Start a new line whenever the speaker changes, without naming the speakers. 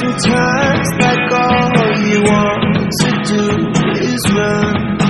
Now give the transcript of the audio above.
sometimes like all you want to do is run